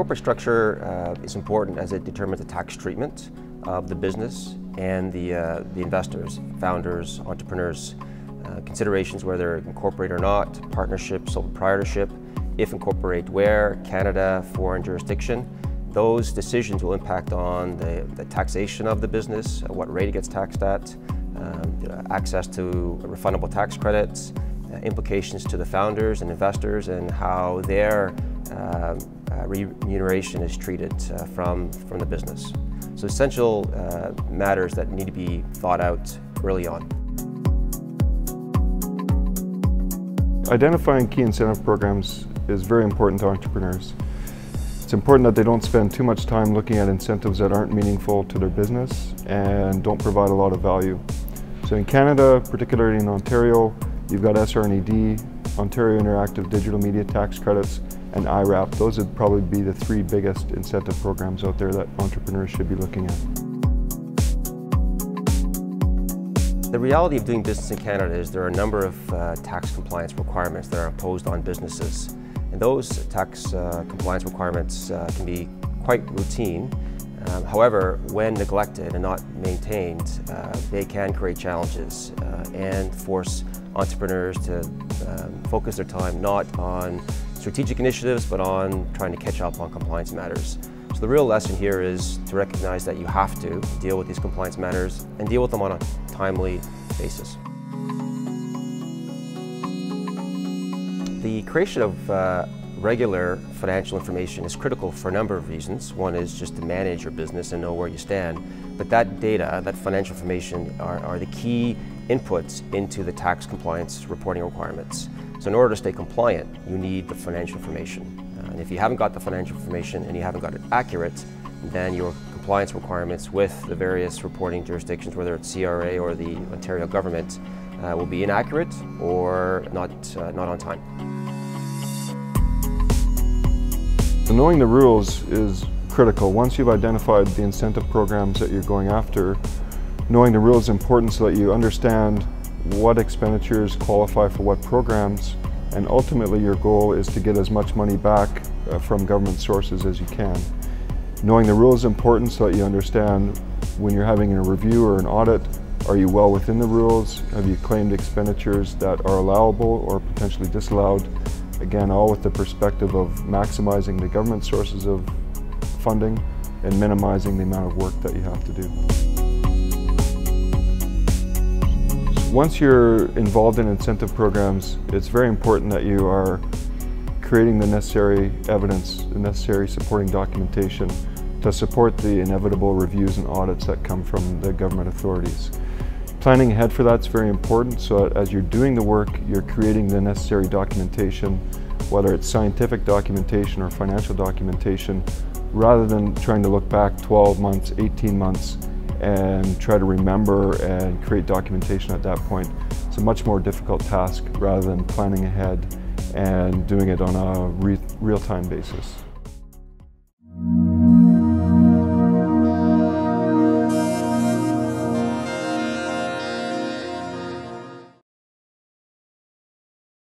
corporate structure uh, is important as it determines the tax treatment of the business and the, uh, the investors, founders, entrepreneurs. Uh, considerations whether incorporate or not, partnership, sole proprietorship, if incorporate where, Canada, foreign jurisdiction. Those decisions will impact on the, the taxation of the business, what rate it gets taxed at, um, access to refundable tax credits, uh, implications to the founders and investors and how their um, uh, remuneration is treated uh, from, from the business. So essential uh, matters that need to be thought out early on. Identifying key incentive programs is very important to entrepreneurs. It's important that they don't spend too much time looking at incentives that aren't meaningful to their business and don't provide a lot of value. So in Canada, particularly in Ontario, you've got SR&ED, Ontario Interactive Digital Media Tax Credits, and IRAP. Those would probably be the three biggest incentive programs out there that entrepreneurs should be looking at. The reality of doing business in Canada is there are a number of uh, tax compliance requirements that are imposed on businesses. And those tax uh, compliance requirements uh, can be quite routine. Um, however, when neglected and not maintained, uh, they can create challenges uh, and force entrepreneurs to um, focus their time not on strategic initiatives, but on trying to catch up on compliance matters. So the real lesson here is to recognize that you have to deal with these compliance matters and deal with them on a timely basis. The creation of uh, regular financial information is critical for a number of reasons. One is just to manage your business and know where you stand. But that data, that financial information, are, are the key inputs into the tax compliance reporting requirements. So in order to stay compliant, you need the financial information. Uh, and if you haven't got the financial information and you haven't got it accurate, then your compliance requirements with the various reporting jurisdictions, whether it's CRA or the Ontario government, uh, will be inaccurate or not, uh, not on time. Knowing the rules is critical. Once you've identified the incentive programs that you're going after, knowing the rules is important so that you understand what expenditures qualify for what programs, and ultimately your goal is to get as much money back uh, from government sources as you can. Knowing the rules is important so that you understand when you're having a review or an audit, are you well within the rules? Have you claimed expenditures that are allowable or potentially disallowed? Again, all with the perspective of maximizing the government sources of funding and minimizing the amount of work that you have to do. Once you're involved in incentive programs, it's very important that you are creating the necessary evidence, the necessary supporting documentation to support the inevitable reviews and audits that come from the government authorities. Planning ahead for that's very important so as you're doing the work, you're creating the necessary documentation, whether it's scientific documentation or financial documentation, rather than trying to look back 12 months, 18 months, and try to remember and create documentation at that point. It's a much more difficult task rather than planning ahead and doing it on a re real-time basis.